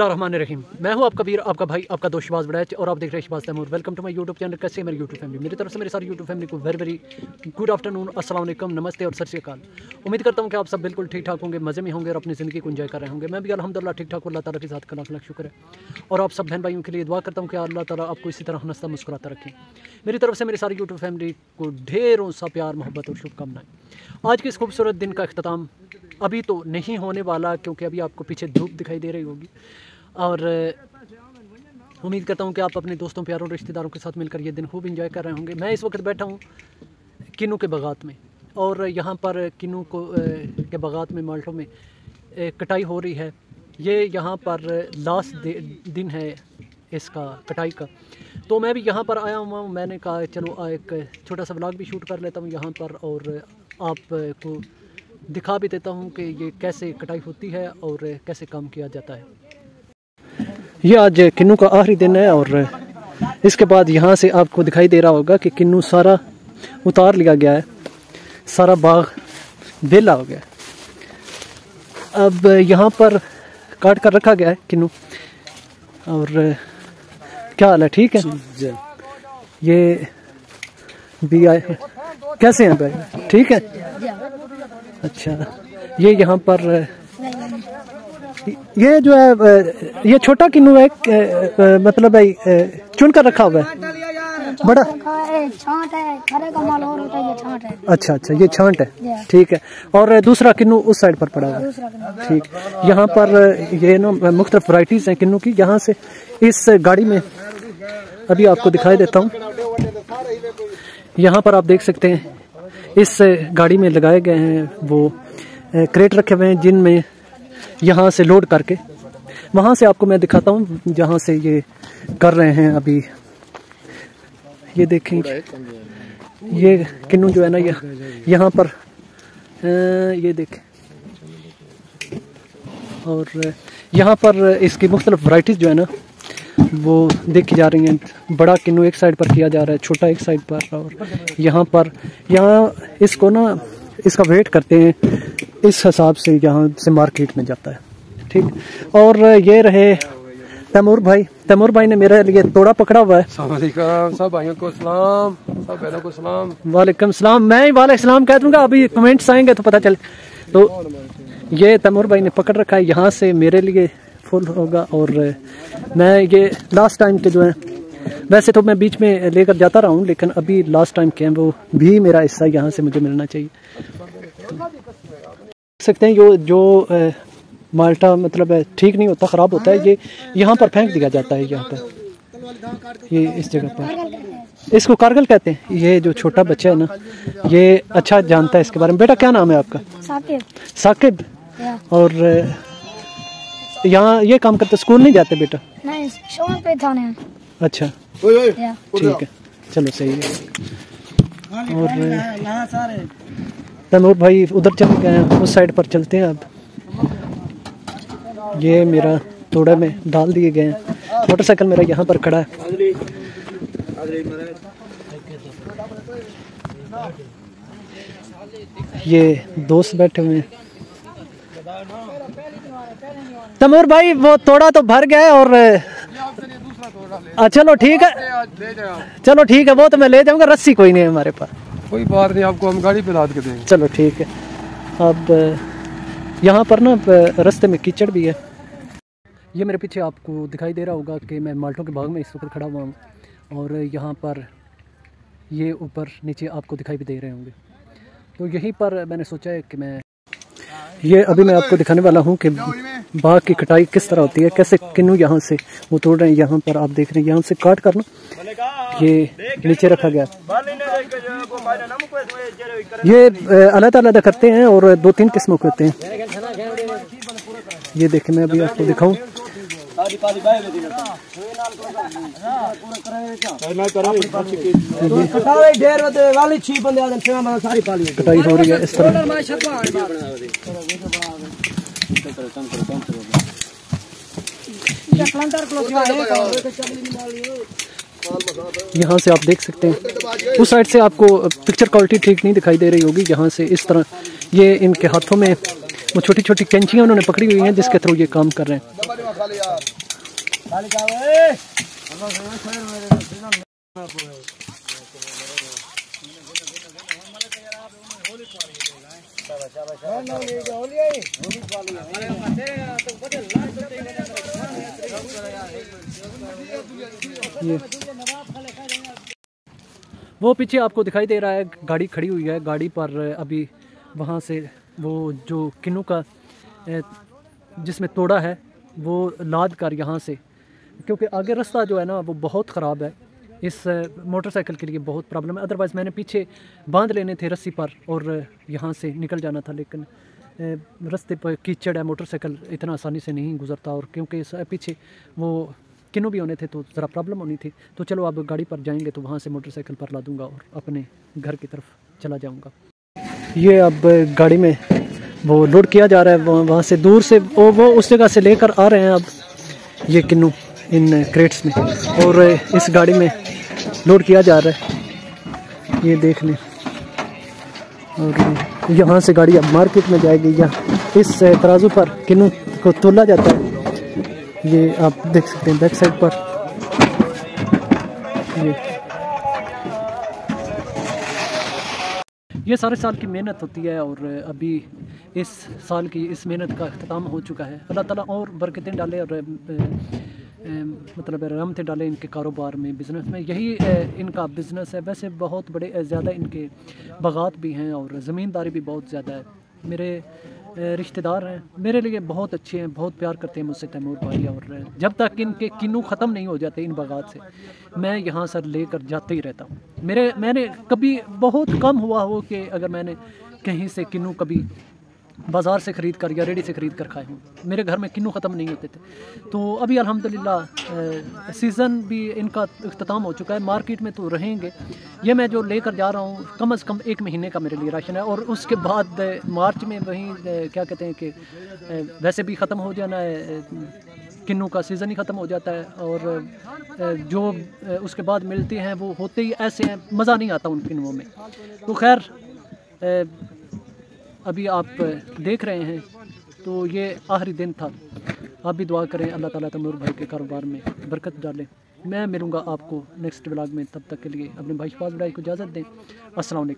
रहीम मैं हूँ आपका वीर, आपका भाई, आपका दोस्त बड़ैच और आप देख रहे हैं Shahbaz Taimur. Welcome to my YouTube channel कैसे मेरी यूट्यूब फैमिली मेरी तरफ़ से, मेरे सारी यूट्यूब फैमिली को वेरी वेरी गुड आफ्टरनून वालेकुम, नमस्ते और सत श्रीकाल उम्मीद करता हूँ कि आप सब बिल्कुल ठीक ठाक होंगे, मज़े में होंगे और अपनी ज़िंदगी को इंजॉय कर रहे होंगे। मैं भी अलहमदिल्ला ठीक ठाक अल्लाह ताला के साथ का लाख शुक्र है। और आप सब बहन भाइयों के लिए दुआ करता हूँ कि अल्लाह ताला आपको इसी तरह हंसता मुस्कुराता रखें। मेरी तरफ़ से, मेरी सारी यूट्यूब फैमिली को ढेरों सा प्यार, मोहब्बत और शुभकामनाएँ। आज के इस खूबसूरत दिन का अख्ताम अभी तो नहीं होने वाला, क्योंकि अभी आपको पीछे धूप दिखाई दे रही होगी। और उम्मीद करता हूँ कि आप अपने दोस्तों, प्यारों रिश्तेदारों के साथ मिलकर ये दिन खूब इंजॉय कर रहे होंगे। मैं इस वक्त बैठा हूँ किन्नू के बगात में और यहाँ पर किन्नू को के बगात में, माल्टों में कटाई हो रही है। ये यहाँ पर लास्ट दिन है इसका कटाई का। तो मैं भी यहाँ पर आया हुआ हूँ। मैंने कहा, चलो एक छोटा सा ब्लॉग भी शूट कर लेता हूँ यहाँ पर और आपको दिखा भी देता हूँ कि ये कैसे कटाई होती है और कैसे काम किया जाता है। ये आज किन्नू का आखिरी दिन है और इसके बाद यहाँ से आपको दिखाई दे रहा होगा कि किन्नू सारा उतार लिया गया है। सारा बाग बेला हो गया। अब यहाँ पर काट कर रखा गया है किन्नू। और क्या हाल है? ठीक है? ये भी आए कैसे हैं भाई? ठीक है? अच्छा। ये यहाँ पर ये जो है ये छोटा किन्नू है मतलब है चुन कर रखा हुआ है। बड़ा है अच्छा अच्छा ये छांट है। ठीक है। और दूसरा किन्नू उस साइड पर पड़ा हुआ है। ठीक। यहाँ पर ये ना मुख्तलिफ़ वराइटीज हैं किन्नू की। यहाँ से इस गाड़ी में अभी आपको दिखाई देता हूँ। यहाँ पर आप देख सकते हैं इस गाड़ी में लगाए गए हैं वो क्रेट रखे हुए हैं जिनमें यहाँ से लोड करके। वहाँ से आपको मैं दिखाता हूँ जहाँ से ये कर रहे हैं अभी। ये देखें। ये किन्नू जो है ना, ये यहाँ पर ये देखें। और यहाँ पर इसकी मुख्तलिफ़ वराइटीज़ जो है ना, वो देखी जा रही हैं। बड़ा किन्नू एक साइड पर किया जा रहा है, छोटा एक साइड पर। और यहाँ पर, यहाँ इसको ना, इसका वेट करते हैं। इस हिसाब से यहाँ से मार्केट में जाता है। ठीक? और ये रहे तैमूर भाई। तैमूर भाई ने मेरे लिए तोड़ा पकड़ा हुआ है। सब भाइयों को सलाम सब बहनों को सलाम। वालेकुम सलाम। मैं ही वाले सलाम कह दूँगा अभी कमेंट्स आएँगे तो पता चले। तो ये तैमूर भाई ने पकड़ रखा है यहाँ से मेरे लिए फुल होगा और मैं ये लास्ट टाइम के जो है वैसे तो मैं बीच में लेकर जाता रहा हूँ लेकिन अभी लास्ट टाइम के हैं वो भी मेरा हिस्सा यहाँ से मुझे मिलना चाहिए। सकते हैं जो जो माल्टा मतलब ठीक नहीं होता ख़राब होता है ये यहाँ पर फेंक दिया जाता है यहाँ पर। ये इस जगह पर। इसको कारगिल कहते हैं। ये जो छोटा बच्चा है ना ये अच्छा जानता है इसके बारे में। बेटा क्या नाम है आपका? साकिब। साकिब? और यहाँ ये काम करते स्कूल नहीं जाते बेटा? नहीं अच्छा। ठीक है। चलो सही है। और तैमूर भाई उधर चल गए हैं, उस साइड पर चलते हैं अब। ये मेरा तोड़ा में डाल दिए गए हैं। मोटरसाइकिल मेरा यहाँ पर खड़ा है। ये दोस्त बैठे हुए तमूर भाई, वो तोड़ा तो भर गया और चलो ठीक है। चलो ठीक है, वो तो मैं ले जाऊँगा, रस्सी कोई नहीं है हमारे पास। कोई बात नहीं, आपको हम गाड़ी पे लाद के देंगे। चलो ठीक है। अब यहाँ पर ना रास्ते में कीचड़ भी है। ये मेरे पीछे आपको दिखाई दे रहा होगा कि मैं माल्टों के बाग में इस वक्त खड़ा हुआ हूँ और यहाँ पर ये ऊपर नीचे आपको दिखाई भी दे रहे होंगे। तो यहीं पर मैंने सोचा है कि मैं ये अभी मैं आपको दिखाने वाला हूँ कि बाग की कटाई किस तरह होती है, कैसे किन्नू यहाँ से वो तोड़ रहे हैं। यहाँ पर आप देख रहे हैं, यहाँ से काट कर ना ये नीचे रखा गया ये अलग अलग करते हैं और दो तीन किस्मों के होते हैं। ये देखें, मैं अभी आपको दिखाऊँ। कटाई हो रही है इस तरह। यहाँ से आप देख सकते हैं। उस साइड से आपको पिक्चर क्वालिटी ठीक नहीं दिखाई दे रही होगी, यहाँ से इस तरह ये इनके हाथों में वो छोटी छोटी कैंचियाँ उन्होंने पकड़ी हुई हैं जिसके थ्रू ये काम कर रहे हैं। वो पीछे आपको दिखाई दे रहा है, गाड़ी खड़ी हुई है, गाड़ी पर अभी वहाँ से वो जो किन्नू का जिसमें तोड़ा है, वो लाद कर यहाँ से। क्योंकि आगे रास्ता जो है ना, वो बहुत ख़राब है। इस मोटरसाइकिल के लिए बहुत प्रॉब्लम है। अदरवाइज़ मैंने पीछे बाँध लेने थे रस्सी पर और यहाँ से निकल जाना था, लेकिन रास्ते पर कीचड़ है, मोटरसाइकिल इतना आसानी से नहीं गुजरता और क्योंकि पीछे वो किन्नू भी होने थे तो ज़रा प्रॉब्लम होनी थी तो चलो अब गाड़ी पर जाएँगे तो वहाँ से मोटरसाइकिल पर ला दूँगा और अपने घर की तरफ़ चला जाऊँगा। ये अब गाड़ी में वो लोड किया जा रहा है वहाँ से दूर से वो वो उस जगह से लेकर आ रहे हैं अब ये किन्नू इन क्रेट्स में और इस गाड़ी में लोड किया जा रहा है, ये देख लें और यहाँ से गाड़ी अब मार्केट में जाएगी। या इस तराजू पर किन्नू को तोला जाता है। ये आप देख सकते हैं बैक साइड पर। ये। ये सारे साल की मेहनत होती है और अभी इस साल की इस मेहनत का अख्ताम हो चुका है। अल्लाह ताला और बरकतें डाले और मतलब रहमतें डाले इनके कारोबार में बिज़नेस में। यही इनका बिज़नेस है। वैसे बहुत बड़े ज़्यादा इनके बागात भी हैं और ज़मींदारी भी बहुत ज़्यादा है। मेरे रिश्तेदार हैं। मेरे लिए बहुत अच्छे हैं, बहुत प्यार करते हैं मुझसे तैमूर भाई और जब तक इनके किन्नू ख़त्म नहीं हो जाते इन बागात से, मैं यहाँ सर लेकर जाते ही रहता हूँ। मेरे, मैंने कभी बहुत कम हुआ हो कि अगर मैंने कहीं से किन्नू कभी बाज़ार से ख़रीद कर या रेडी से ख़रीद कर खाए हूँ। मेरे घर में किन्नू ख़त्म नहीं होते थे। तो अभी अल्हम्दुलिल्लाह सीज़न भी इनका अख्ताम हो चुका है। मार्केट में तो रहेंगे। ये मैं जो लेकर जा रहा हूँ, कम अज़ कम एक महीने का मेरे लिए राशन है और उसके बाद मार्च में वहीं क्या कहते हैं कि वैसे भी ख़त्म हो जाना है किन्नू का सीज़न ही ख़त्म हो जाता है और जो उसके बाद मिलते हैं वो होते ही ऐसे हैं, मज़ा नहीं आता उन किन्नुओं में। तो खैर अभी आप देख रहे हैं तो ये आखिरी दिन था। आप भी दुआ करें, अल्लाह ताला तमूर भाई के कारोबार में बरकत डालें। मैं मिलूँगा आपको नेक्स्ट ब्लॉग में, तब तक के लिए अपने भाई शबाज भाई को इजाज़त दें। वालेकुम।